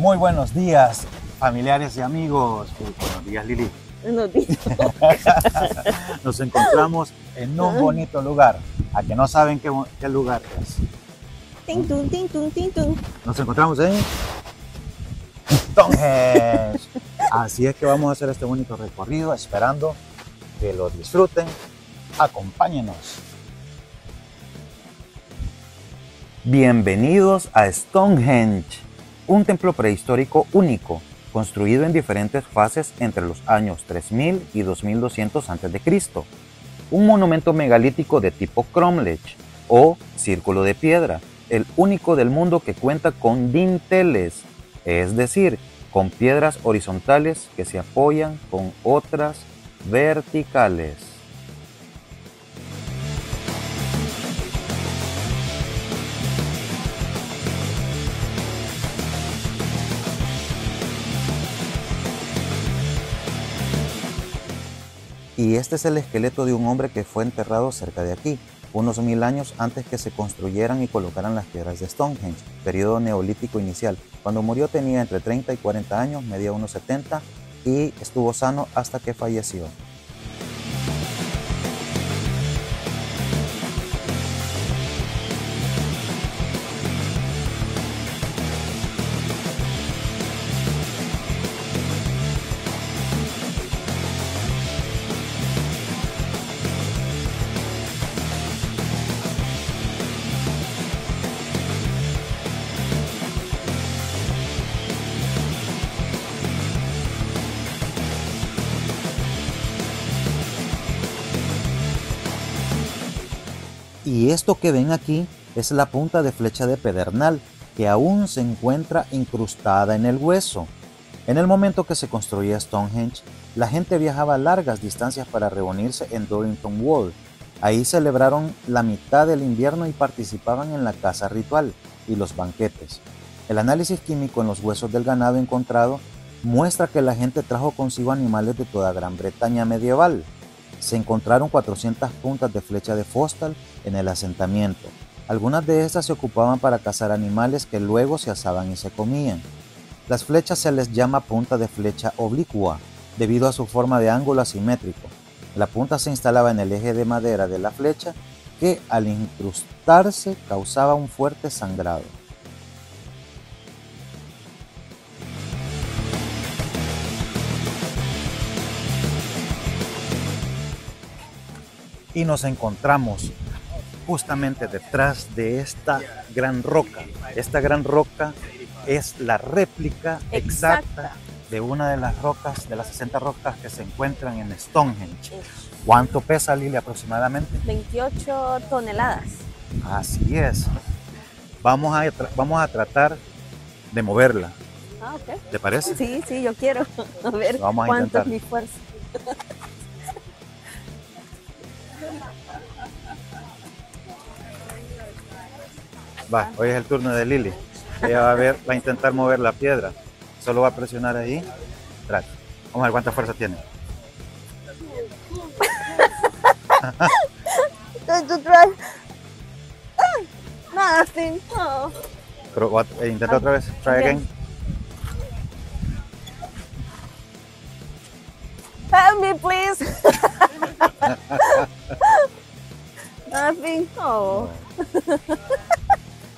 Muy buenos días, familiares y amigos. Buenos días, Lili. Buenos días. Nos encontramos en un bonito lugar. A que no saben qué, qué lugar es. Ting, tum, ting, tum, ting, tum. Nos encontramos en Stonehenge. Así es que vamos a hacer este bonito recorrido esperando que lo disfruten. Acompáñenos. Bienvenidos a Stonehenge, un templo prehistórico único, construido en diferentes fases entre los años 3000 y 2200 a.C. Un monumento megalítico de tipo cromlech o círculo de piedra, el único del mundo que cuenta con dinteles, es decir, con piedras horizontales que se apoyan con otras verticales. Y este es el esqueleto de un hombre que fue enterrado cerca de aquí, unos mil años antes que se construyeran y colocaran las piedras de Stonehenge, periodo neolítico inicial. Cuando murió tenía entre 30 y 40 años, medía unos 70 y estuvo sano hasta que falleció. Y esto que ven aquí es la punta de flecha de pedernal que aún se encuentra incrustada en el hueso. En el momento que se construía Stonehenge, la gente viajaba largas distancias para reunirse en Dorrington Wall. Ahí celebraron la mitad del invierno y participaban en la caza ritual y los banquetes. El análisis químico en los huesos del ganado encontrado muestra que la gente trajo consigo animales de toda Gran Bretaña medieval. Se encontraron 400 puntas de flecha de Fostal en el asentamiento. Algunas de estas se ocupaban para cazar animales que luego se asaban y se comían. Las flechas se les llama punta de flecha oblicua, debido a su forma de ángulo asimétrico. La punta se instalaba en el eje de madera de la flecha que al incrustarse causaba un fuerte sangrado. Y nos encontramos justamente detrás de esta gran roca. Esta gran roca es la réplica exacta, Exacta. de una de las rocas, de las 60 rocas que se encuentran en Stonehenge. ¿Cuánto pesa Lili aproximadamente? 28 toneladas. Así es. Vamos a, vamos a tratar de moverla. Ah, ok. ¿Te parece? Sí, sí, yo quiero. A ver Vamos a cuánto intentar. es mi fuerza. Va, hoy es el turno de Lili. Ella va a ver, va a intentar mover la piedra. Solo va a presionar ahí. Vamos a ver cuánta fuerza tiene. Going to try. Nothing. Pero va- eh, intenta otra vez. Try again. Help me, please. nothing. Oh.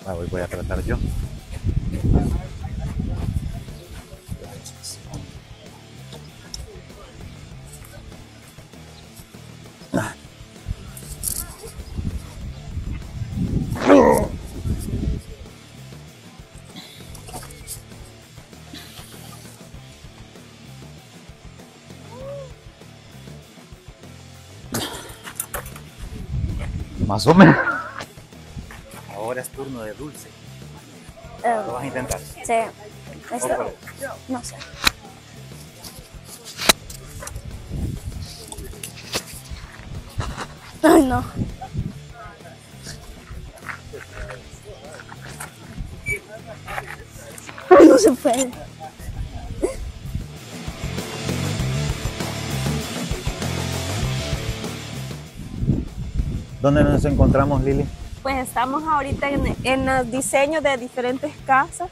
Ah, hoy voy a tratar yo. Más o menos. Ahora es turno de dulce. Eh, Lo vas a intentar. sí. Esto- no sé. Ay, no. Ay, no se puede. ¿Dónde nos encontramos, Lili? Pues estamos ahorita en, en los diseños de diferentes casas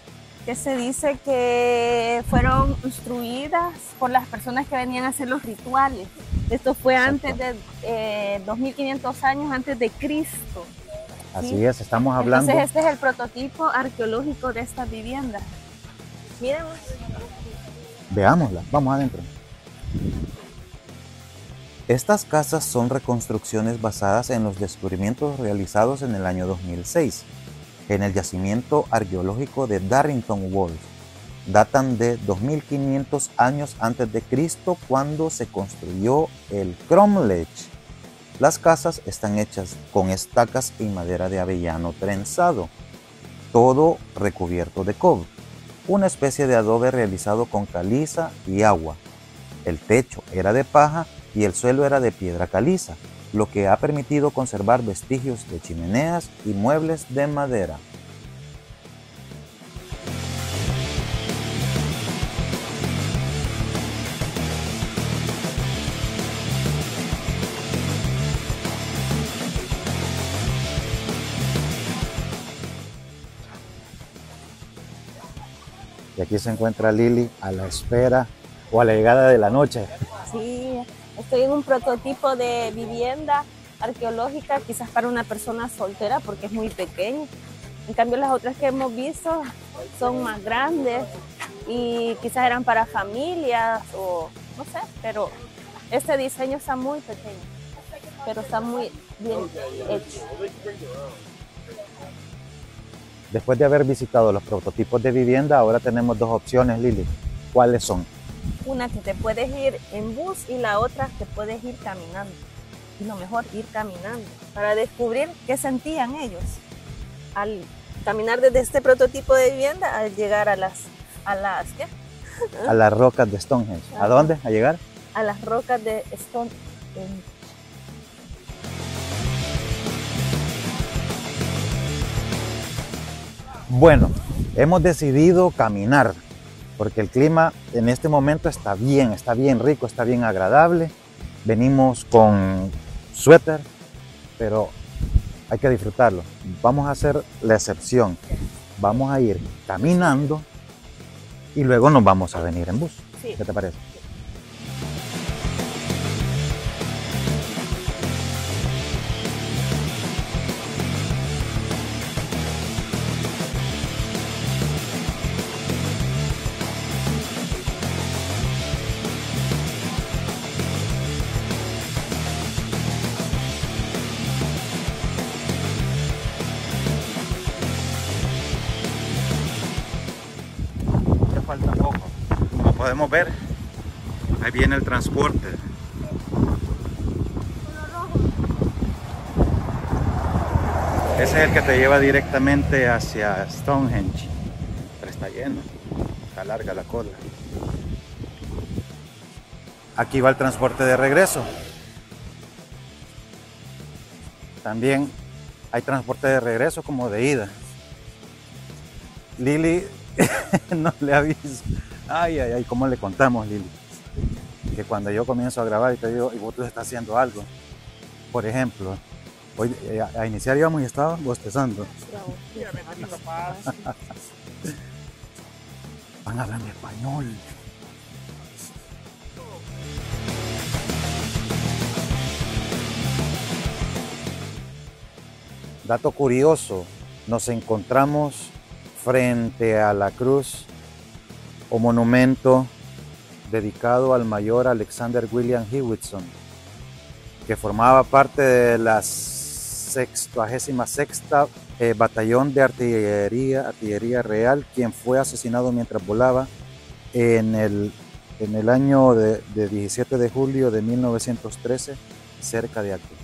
que se dice que fueron construidas por las personas que venían a hacer los rituales. Esto fue antes de eh, 2500 años antes de Cristo. Así Sí. es, estamos hablando. Entonces este es el prototipo arqueológico de esta vivienda. Miren, Veámosla, vamos adentro. Estas casas son reconstrucciones basadas en los descubrimientos realizados en el año 2006 en el yacimiento arqueológico de Darrington Walls. Datan de 2500 años antes de Cristo cuando se construyó el cromlech. Las casas están hechas con estacas y madera de avellano trenzado, todo recubierto de cobre una especie de adobe realizado con caliza y agua. El techo era de paja y el suelo era de piedra caliza, lo que ha permitido conservar vestigios de chimeneas y muebles de madera. Y aquí se encuentra Lili a la espera o a la llegada de la noche. Estoy en un prototipo de vivienda arqueológica, quizás para una persona soltera porque es muy pequeño. En cambio las otras que hemos visto son más grandes y quizás eran para familias o no sé, pero este diseño está muy pequeño, pero está muy bien hecho. Después de haber visitado los prototipos de vivienda, ahora tenemos dos opciones, Lili. ¿Cuáles son? Una que te puedes ir en bus y la otra que puedes ir caminando. Y lo mejor, ir caminando para descubrir qué sentían ellos al caminar desde este prototipo de vivienda al llegar a las, a las, ¿qué? A las rocas de Stonehenge. ¿A dónde? ¿A llegar? A las rocas de Stone. Bueno, hemos decidido caminar porque el clima en este momento está bien, está bien rico, está bien agradable. Venimos con suéter, pero hay que disfrutarlo. Vamos a hacer la excepción. Vamos a ir caminando y luego nos vamos a venir en bus. Sí. ¿Qué te parece? Falta poco. Como podemos ver, ahí viene el transporte. Ese es el que te lleva directamente hacia Stonehenge. Pero está lleno. Está larga la cola. Aquí va el transporte de regreso. También hay transporte de regreso como de ida. Lili no le aviso. Ay, ay, ay, ¿cómo le contamos, Lili? Que cuando yo comienzo a grabar y te digo, y vos tú estás haciendo algo. Por ejemplo, hoy eh, a, a iniciar íbamos y estaba bostezando. Van hablando español. Dato curioso, nos encontramos frente a la cruz o monumento dedicado al mayor Alexander William Hewitson, que formaba parte de la 66 eh, Batallón de Artillería, Artillería Real, quien fue asesinado mientras volaba en el, en el año de, de 17 de julio de 1913 cerca de aquí.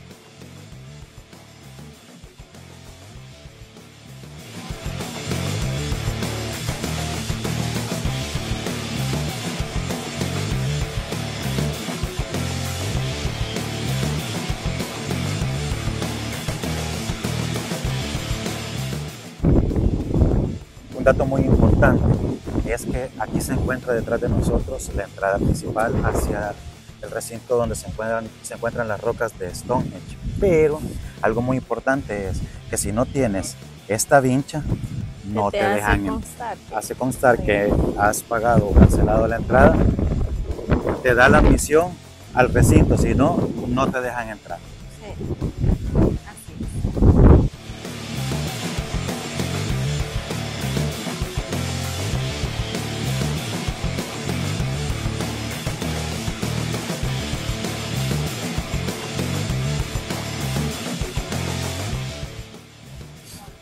Dato muy importante es que aquí se encuentra detrás de nosotros la entrada principal hacia el recinto donde se encuentran, se encuentran las rocas de Stonehenge. Pero algo muy importante es que si no tienes esta vincha, no te, hace dejan constar hace constar que has pagado o cancelado la entrada, te da la admisión al recinto, si no, no te dejan entrar.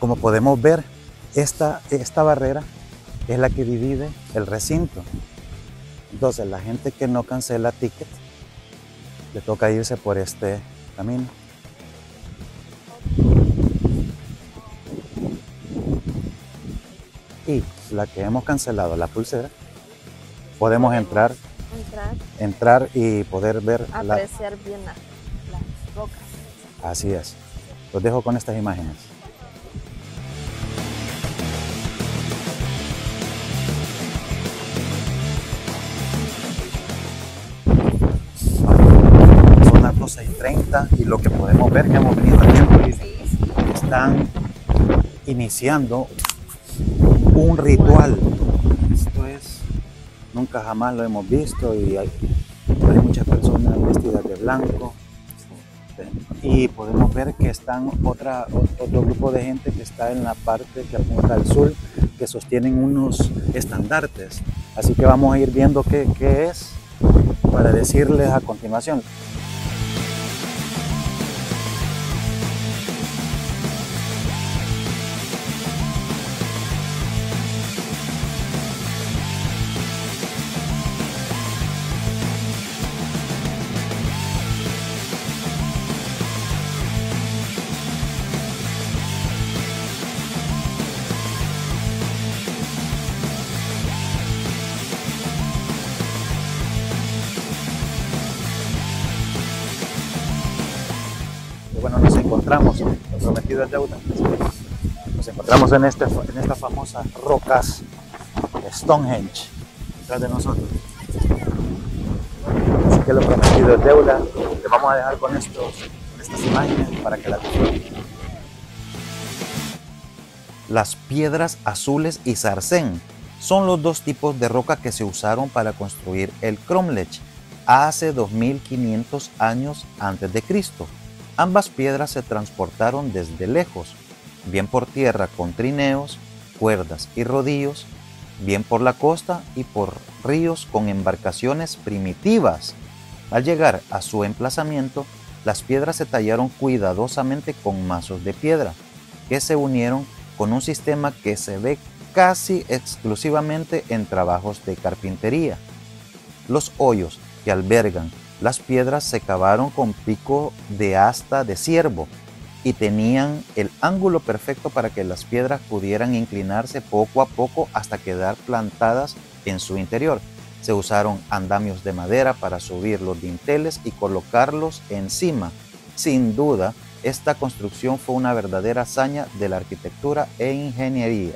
Como podemos ver, esta, esta barrera es la que divide el recinto. Entonces, la gente que no cancela ticket, le toca irse por este camino. Y la que hemos cancelado, la pulsera, podemos entrar, Entrar, y poder ver la, apreciar bien la- las rocas. Así es. Los dejo con estas imágenes. Y lo que podemos ver que hemos venido tiempo y están iniciando un ritual. Esto es, nunca jamás lo hemos visto y hay, hay muchas personas vestidas de blanco y podemos ver que están otra, otro grupo de gente que está en la parte que apunta al sur, que sostienen unos estandartes. Así que vamos a ir viendo qué, qué es para decirles a continuación. Es deuda. Nos encontramos en, este, en estas famosas rocas de Stonehenge, detrás de nosotros. Así que lo prometido es deuda. Le vamos a dejar con, estos, con estas imágenes para que la disfruten. Las piedras azules y sarcén son los dos tipos de roca que se usaron para construir el cromlech hace 2500 años antes de Cristo. Ambas piedras se transportaron desde lejos, bien por tierra con trineos, cuerdas y rodillos, bien por la costa y por ríos con embarcaciones primitivas. Al llegar a su emplazamiento, las piedras se tallaron cuidadosamente con mazos de piedra, que se unieron con un sistema que se ve casi exclusivamente en trabajos de carpintería. Los hoyos que albergan las piedras se cavaron con pico de asta de ciervo y tenían el ángulo perfecto para que las piedras pudieran inclinarse poco a poco hasta quedar plantadas en su interior. Se usaron andamios de madera para subir los dinteles y colocarlos encima. Sin duda, esta construcción fue una verdadera hazaña de la arquitectura e ingeniería.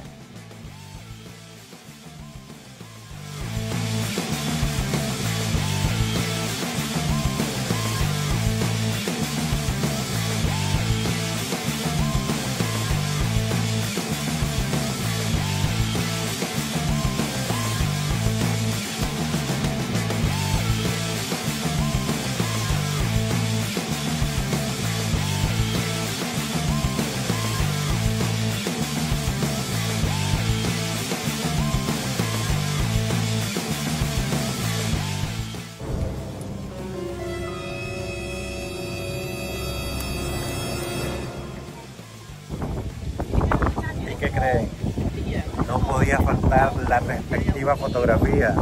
No podía faltar la respectiva fotografía.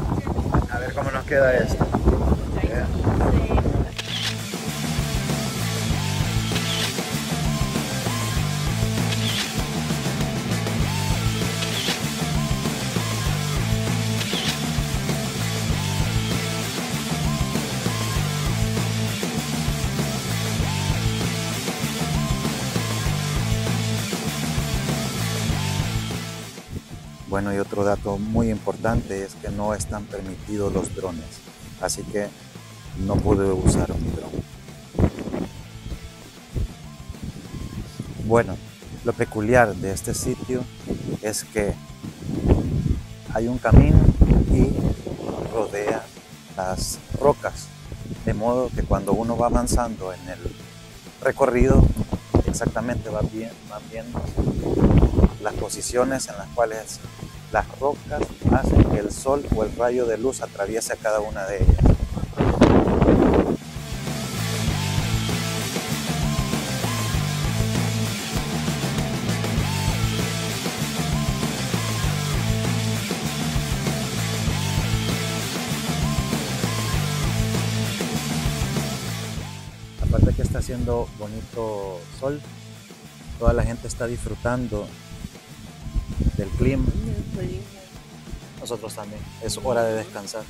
A ver cómo nos queda esto. Bueno, y otro dato muy importante es que no están permitidos los drones, así que no pude usar mi dron. Bueno, Lo peculiar de este sitio es que hay un camino y rodea las rocas, de modo que cuando uno va avanzando en el recorrido, exactamente va, va viendo las posiciones en las cuales las rocas hacen que el sol o el rayo de luz atraviese a cada una de ellas. Aparte que está haciendo bonito sol, toda la gente está disfrutando del clima. Nosotros también. Es hora de descansar.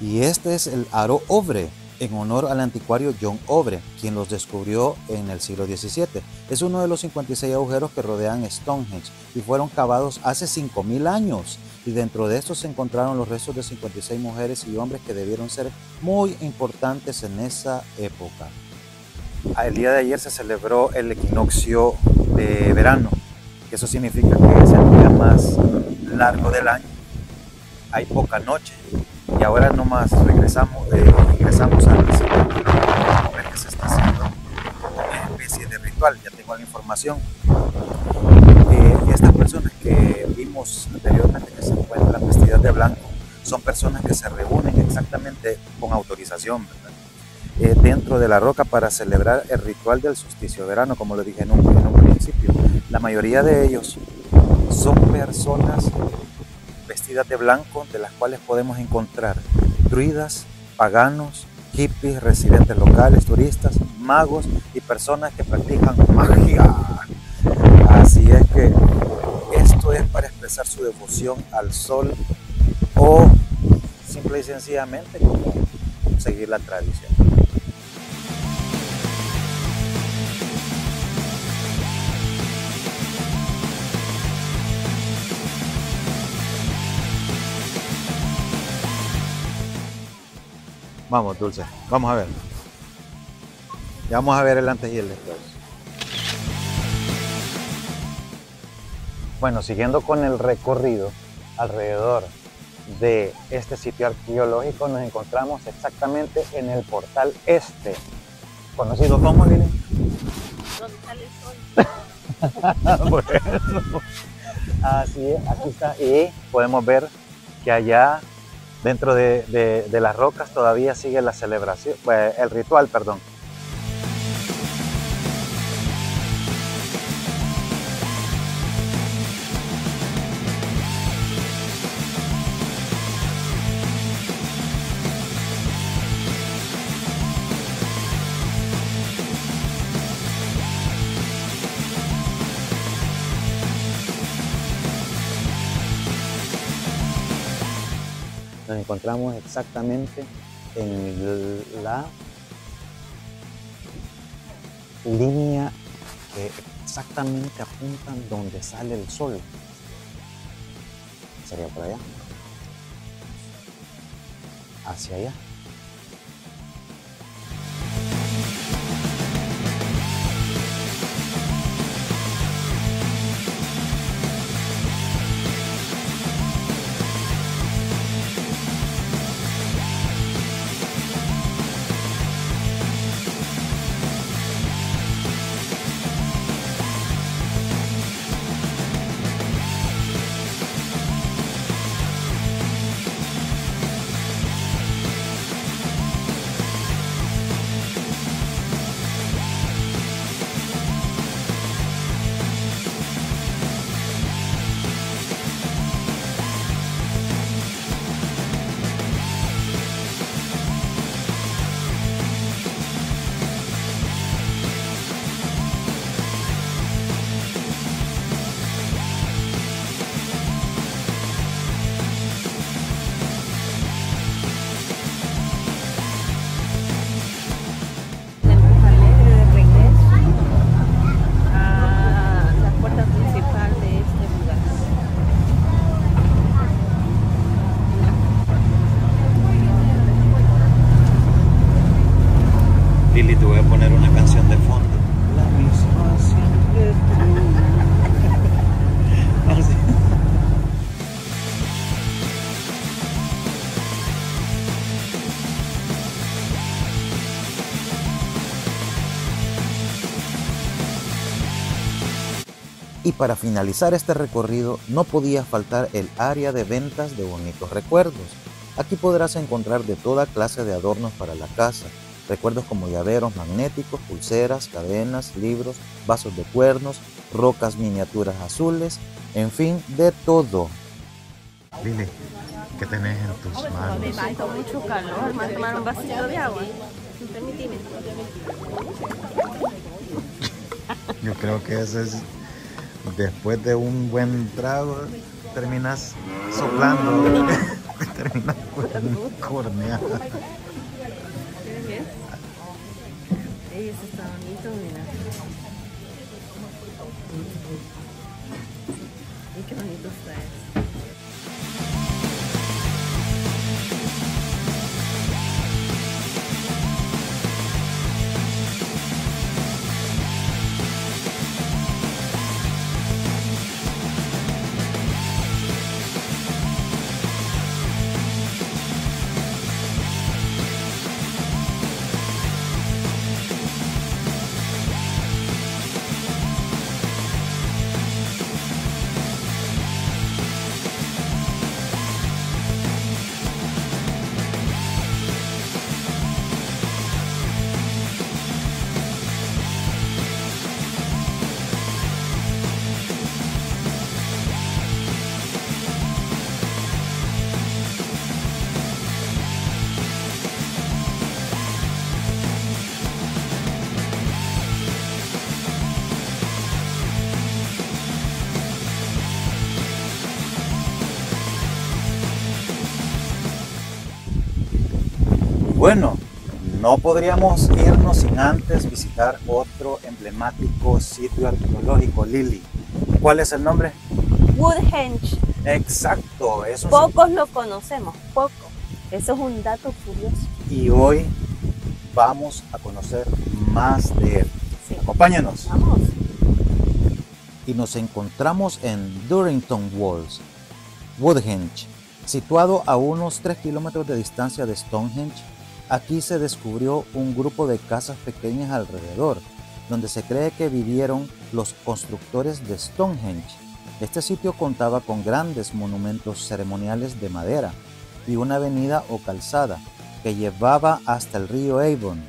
Y este es el aro Obre, en honor al anticuario John Obre, quien los descubrió en el siglo XVII. Es uno de los 56 agujeros que rodean Stonehenge y fueron cavados hace 5.000 años. Y dentro de estos se encontraron los restos de 56 mujeres y hombres que debieron ser muy importantes en esa época. El día de ayer se celebró el equinoccio de verano, que eso significa que es el día más largo del año. Hay poca noche y ahora nomás regresamos, eh, ingresamos al ver que se está haciendo una especie de ritual, ya tengo la información. Eh, estas personas que vimos anteriormente que se encuentran vestidas de blanco son personas que se reúnen exactamente con autorización. Eh, dentro de la roca para celebrar el ritual del solsticio verano, como lo dije en un, principio. La mayoría de ellos son personas vestidas de blanco, de las cuales podemos encontrar druidas, paganos, hippies, residentes locales, turistas, magos y personas que practican magia. Así es que esto es para expresar su devoción al sol o simple y sencillamente seguir la tradición. Vamos, Dulce, vamos a ver. Ya vamos a ver el antes y el después. Bueno, siguiendo con el recorrido alrededor de este sitio arqueológico, nos encontramos exactamente en el portal este, conocido como Lili. ¿Dónde sale el sol? bueno, así es, aquí está. Y podemos ver que allá dentro de, de- las rocas todavía sigue la celebración, eh, el ritual, perdón. Encontramos exactamente en la línea que exactamente apuntan donde sale el sol. Sería por allá. Hacia allá. Para finalizar este recorrido no podía faltar el área de ventas de bonitos recuerdos. Aquí podrás encontrar de toda clase de adornos para la casa, recuerdos como llaveros magnéticos, pulseras, cadenas, libros, vasos de cuernos, rocas miniaturas azules, en fin, de todo. Lili, ¿qué tenés en tus manos? Siento mucho calor, ¿me tomar un vasito de agua? Permíteme. Yo creo que eso es después de un buen trago terminas soplando, terminas corneada. ¿Ves? Ey, eso está bonito, mira. Qué bonito está eso. No podríamos irnos sin antes visitar otro emblemático sitio arqueológico, Lili. ¿Cuál es el nombre? Woodhenge. Exacto, es un Pocos lo conocemos, poco. Eso es un dato curioso. y hoy vamos a conocer más de él. Sí. Acompáñenos. Vamos. y nos encontramos en Durrington Walls, Woodhenge, situado a unos 3 kilómetros de distancia de Stonehenge. Aquí se descubrió un grupo de casas pequeñas alrededor, donde se cree que vivieron los constructores de Stonehenge. Este sitio contaba con grandes monumentos ceremoniales de madera y una avenida o calzada que llevaba hasta el río Avon.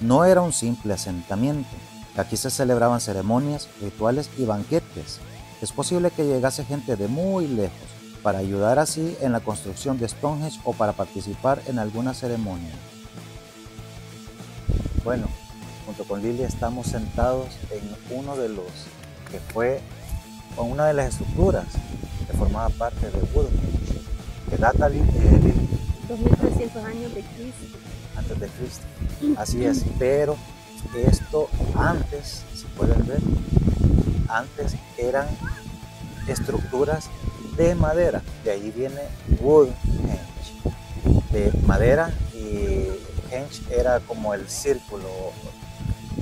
No era un simple asentamiento, Aquí se celebraban ceremonias, rituales y banquetes. Es posible que llegase gente de muy lejos para ayudar así en la construcción de Stonehenge o para participar en alguna ceremonia. Bueno, junto con Lily estamos sentados en uno de los que fue o una de las estructuras que formaba parte de Woodhenge, que data eh, Lily, 2300 años de Cristo. antes de Cristo. Así es, pero esto antes, si pueden ver, antes eran estructuras de madera, de ahí viene Woodhenge, de madera y henge era como el círculo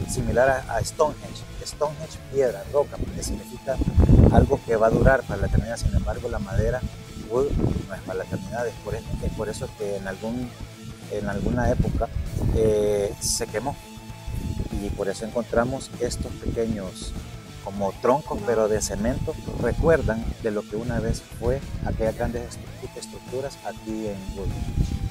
similar a, Stonehenge. Stonehenge, piedra, roca, porque significa algo que va a durar para la eternidad. Sin embargo, la madera, wood, no es para la eternidad. Es por, es por eso que en, algún, en alguna época eh, se quemó. Y por eso encontramos estos pequeños como troncos, pero de cemento, recuerdan de lo que una vez fue aquellas grandes estru- estructuras aquí en Woodhenge.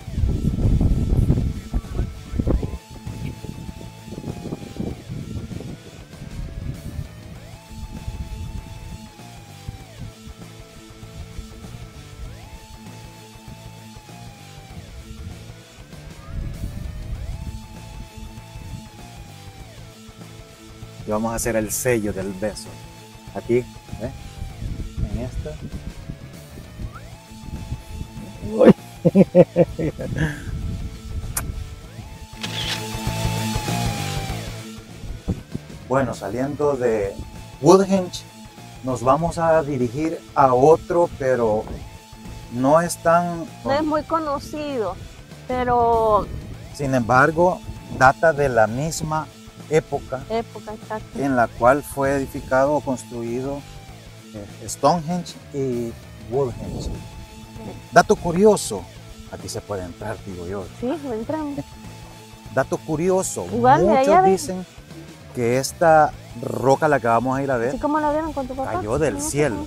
Vamos a hacer el sello del beso. Aquí, ¿eh? En esta. Bueno, saliendo de Woodhenge, nos vamos a dirigir a otro, pero no es tan... No es muy conocido, pero Sin embargo, data de la misma época Época en la cual fue edificado o construido eh, Stonehenge y Woolhenge. Dato curioso, aquí se puede entrar, digo yo. Sí, entramos. Dato curioso, Igual, muchos ven. dicen que esta roca la que vamos a ir a ver Así como lo vieron con tu papá. Cayó del cielo.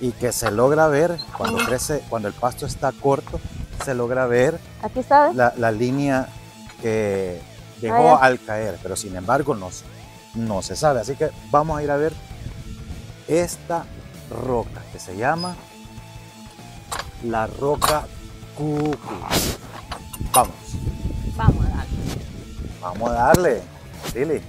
y que se logra ver cuando crece, cuando el pasto está corto, se logra ver la, la línea que dejó Ah, al caer, pero sin embargo no, se- no se sabe. Así que vamos a ir a ver esta roca que se llama la roca Cucu. Vamos, Vamos a darle. vamos a darle, Lili.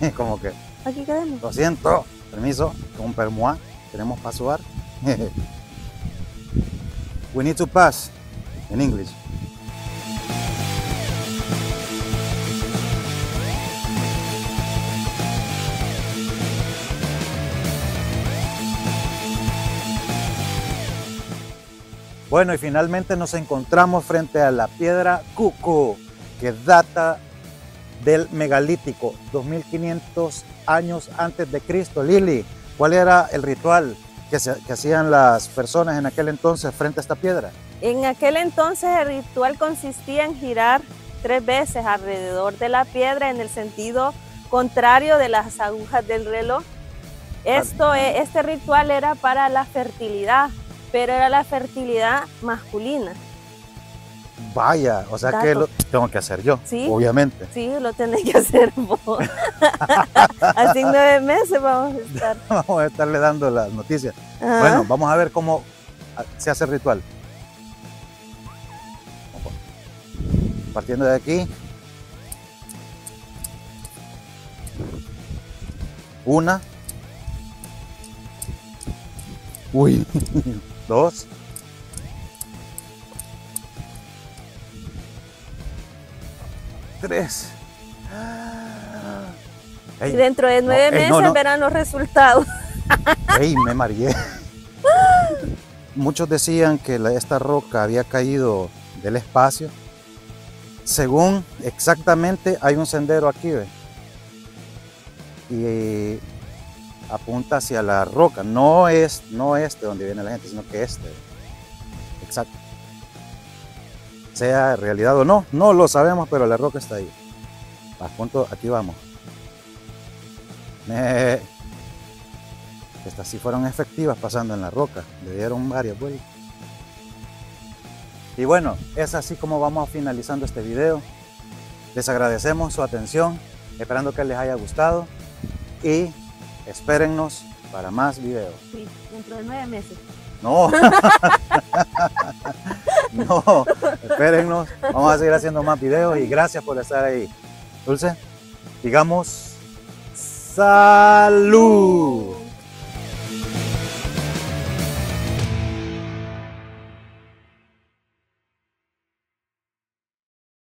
Como que Aquí quedemos. Lo siento, permiso, con permois, tenemos pasar. We need to pass in English. Bueno, y finalmente nos encontramos frente a la piedra Cuco, que data del megalítico, 2500 años antes de Cristo. Lili, ¿cuál era el ritual que, se- que hacían las personas en aquel entonces frente a esta piedra? En aquel entonces el ritual consistía en girar tres veces alrededor de la piedra en el sentido contrario de las agujas del reloj. Esto, e- este ritual era para la fertilidad, pero era la fertilidad masculina. Vaya, o sea que lo tengo que hacer yo, Sí. obviamente. Sí, lo tenés que hacer vos. Así nueve meses vamos a estar. Vamos a estarle dando las noticias. Ajá. Bueno, vamos a ver cómo se hace el ritual. Partiendo de aquí. Una. Uy. Dos. Tres. y Ey, dentro de nueve meses no, no. verán los resultados. ey, me mareé. Muchos decían que la- esta roca había caído del espacio. Según exactamente hay un sendero aquí, ¿ve? Y apunta hacia la roca. No es, no este donde viene la gente, sino que este. Exacto. Sea realidad o no, no lo sabemos, pero la roca está ahí. A punto, aquí vamos. Eh, estas sí fueron efectivas pasando en la roca. Le dieron varias vueltas. Y bueno, es así como vamos finalizando este video. Les agradecemos su atención, esperando que les haya gustado y espérennos para más videos. Sí, dentro de nueve meses. No, no, espérennos, vamos a seguir haciendo más videos y gracias por estar ahí. Dulce, digamos, salud.